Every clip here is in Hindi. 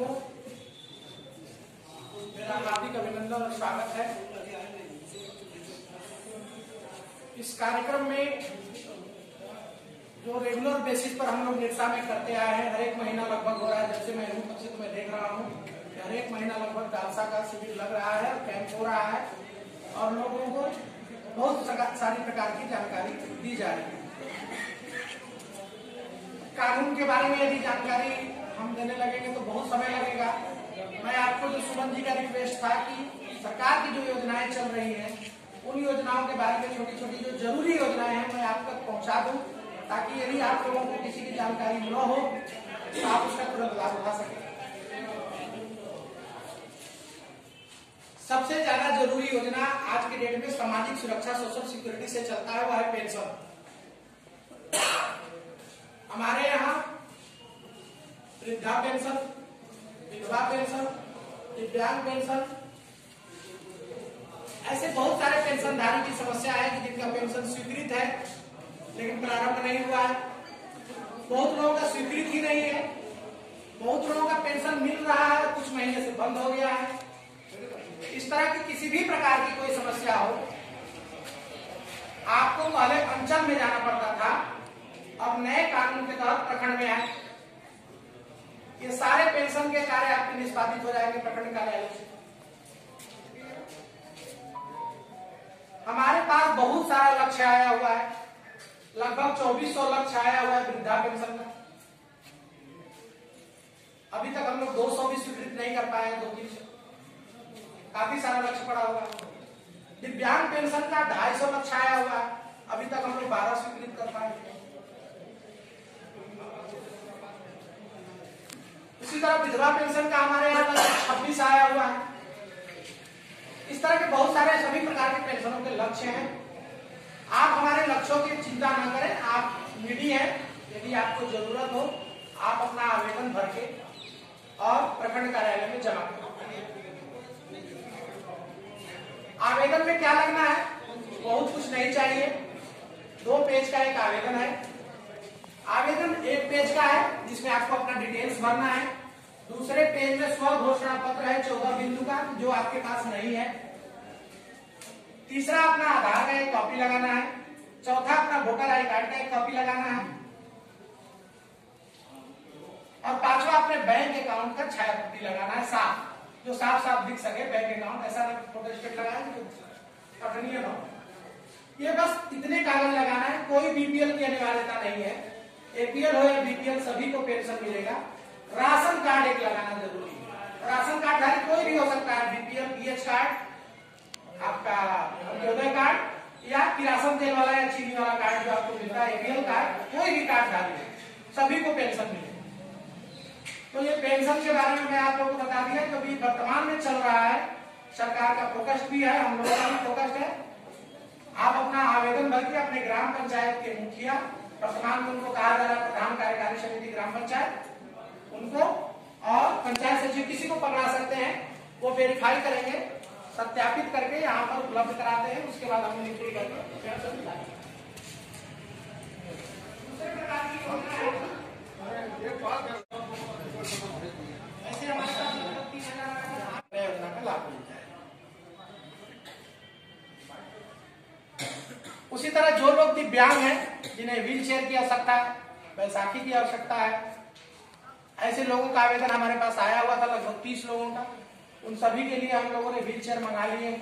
को मेरा हार्दिक अभिनंदन और स्वागत है। इस कार्यक्रम में जो रेगुलर बेसिस पर हम लोग निरसा में करते आए हैं, हर एक महीना लगभग हो रहा है जब से मैं हूँ, तब से तो देख रहा हूँ हर एक महीना लगभग डालसा का शिविर लग रहा है कैंप हो रहा है और लोगों को बहुत सारी प्रकार की जानकारी दी जा रही है। कानून के बारे में यदि जानकारी हम देने लगेंगे तो बहुत समय लगेगा। मैं आपको जो सुमन जी का रिक्वेस्ट था कि सरकार की जो योजनाएँ चल रही हैं, उन योजनाओं के बारे में छोटी छोटी जो ज़रूरी योजनाएँ हैं, मैं आप तक पहुँचा दूँ, ताकि यदि आप लोगों को किसी की जानकारी न हो तो आप उसका तुरंत लाभ उठा सकें। सबसे ज़्यादा ज़रूरी योजना आज के डेट में सामाजिक सुरक्षा सोशल सिक्योरिटी से चलता है वह है पेंशन हमारे यहाँ वृद्धा पेंशन विधवा पेंशन दिव्यांग पेंशन। ऐसे बहुत सारे पेंशनधारी की समस्या है कि जिनका पेंशन स्वीकृत है, लेकिन प्रारंभ नहीं हुआ है। बहुत लोगों का स्वीकृत ही नहीं है। बहुत लोगों का पेंशन मिल रहा है, कुछ महीने से बंद हो गया है। इस तरह की किसी भी प्रकार की कोई समस्या हो, आपको पहले अंचल में जाना पड़ता था। अब नए कानून के तहत प्रखंड में आए ये सारे पेंशन के कार्य आपके निष्पादित हो जाएँगे, प्रखंड कार्यालय से। हमारे पास बहुत सारा लक्ष्य आया हुआ है। लगभग चौबीस सौ लक्ष्य आया हुआ है वृद्धा पेंशन का। अभी तक हम लोग दो सौ भी स्वीकृत नहीं कर पाए दो तीन सौ। काफ़ी सारा लक्ष्य पड़ा हुआ है दिव्यांग पेंशन का ढाई सौ लक्ष्य आया हुआ है अभी तक हम लोग बारह स्वीकृत कर पाए उसी तरह विधवा पेंशन का हमारे यहाँ छब्बीस आया हुआ है। इस तरह के बहुत सारे सभी प्रकार के पेंशनों के लक्ष्य हैं। आप हमारे लक्ष्यों की चिंता न करें, आप मिली है, यदि आपको ज़रूरत हो, आप अपना आवेदन भर के और प्रखंड कार्यालय में जमा करें। आवेदन में क्या लगना है? बहुत कुछ नहीं चाहिए। दो पेज का एक आवेदन है। आवेदन एक पेज का है, जिसमें आपको अपना डिटेल्स भरना है। दूसरे पेज में स्व घोषणा पत्र है, चौदह बिंदु का, जो आपके पास नहीं है। तीसरा अपना आधार का एक कॉपी लगाना है। चौथा अपना वोटर आई कार्ड का एक कॉपी लगाना है। और पांचवा अपने बैंक अकाउंट का छाया प्रति लगाना है, साफ़। जो साफ़ साफ़ दिख सके बैंक अकाउंट, ऐसा फ़ोटो स्टेट लगाए पठनीय न ये बस इतने कागज़ लगाना है, कोई बीपीएल की अनिवार्यता नहीं है। एपीएल हो या बीपीएल सभी को पेंशन मिलेगा। राशन कार्ड एक लगाना ज़रूरी है राशन कार्ड धारी कोई भी हो सकता है बीपीएल पीएच कार्ड आपका अंत्योदय कार्ड या किरासन तेल वाला या चीनी वाला कार्ड एपीएल कार्ड कोई भी कार्ड डालिए सभी को पेंशन मिले। तो ये पेंशन के बारे में मैं आप लोगों को बता दिया क्योंकि वर्तमान में चल रहा है, सरकार का फोकस भी है, हम लोगों का भी फोकस है। आप अपना आवेदन भर के अपने ग्राम पंचायत के मुखिया, वर्तमान में उनको कहा जा रहा है, प्रधान कार्यकारी समिति, ग्राम पंचायत, उनको और पंचायत सचिव किसी को पकड़ा सकते हैं, वो वेरीफाई करेंगे, सत्यापित करके यहाँ पर उपलब्ध कराते हैं, उसके बाद हम नियुक्ति करके उसी तरह जो लोग दिव्यांग हैं, जिन्हें व्हील चेयर की आवश्यकता है, बैसाखी की आवश्यकता है, ऐसे लोगों का आवेदन हमारे पास आया हुआ था लगभग तीस लोगों का। उन सभी के लिए हम लोगों ने व्हील चेयर मंगा लिए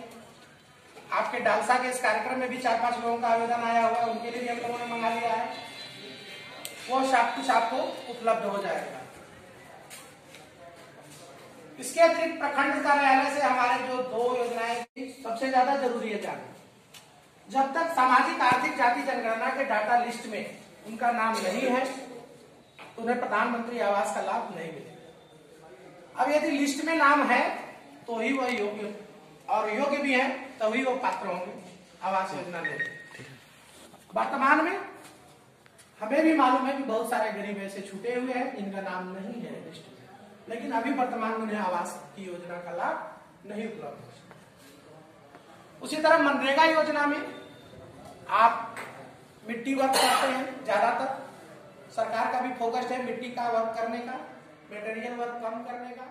आपके डालसा के इस कार्यक्रम में भी चार पाँच लोगों का आवेदन आया हुआ है, उनके लिए भी हम लोगों ने मंगा लिया है। वो सब कुछ आपको उपलब्ध हो जाएगा। इसके अतिरिक्त प्रखंड कार्यालय से हमारे जो दो योजनाएँ सबसे ज़्यादा ज़रूरी है जानना जब तक सामाजिक, आर्थिक, जाति, जनगणना के डाटा लिस्ट में उनका नाम नहीं है तो उन्हें प्रधानमंत्री आवास का लाभ नहीं मिलेगा। अब यदि लिस्ट में नाम है तो ही वह योग्य और योग्य भी है, तभी वो पात्र होंगे, आवास योजना लेने वर्तमान में हमें भी मालूम है कि बहुत सारे गरीब ऐसे छूटे हुए हैं, जिनका नाम नहीं है लिस्ट में। लेकिन अभी वर्तमान में उन्हें आवास की योजना का लाभ नहीं उपलब्ध उसी तरह मनरेगा योजना में आप मिट्टी वर्क करते हैं ज़्यादातर। सरकार का भी फोकस है मिट्टी का वर्क करने का मेटेरियल वर्क कम करने का।